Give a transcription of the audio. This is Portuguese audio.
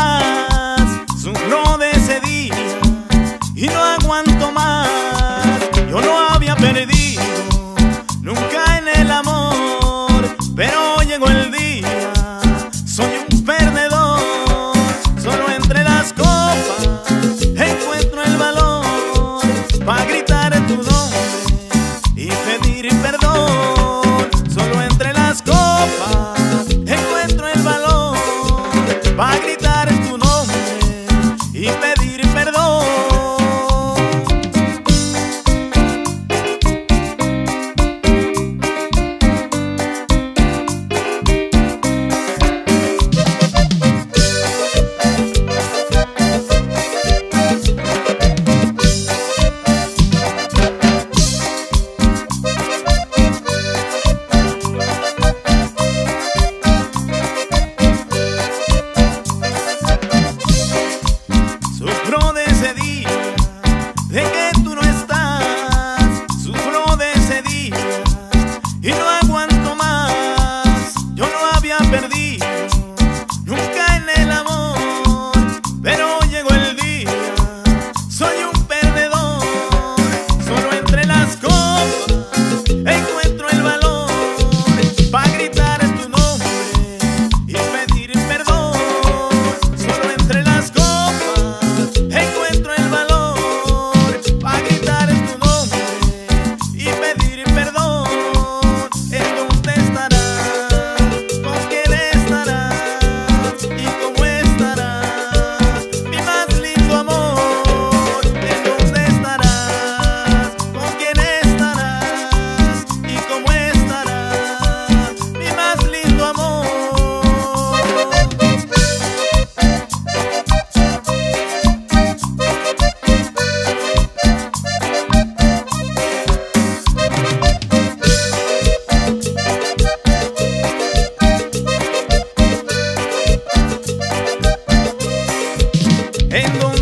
time. en donde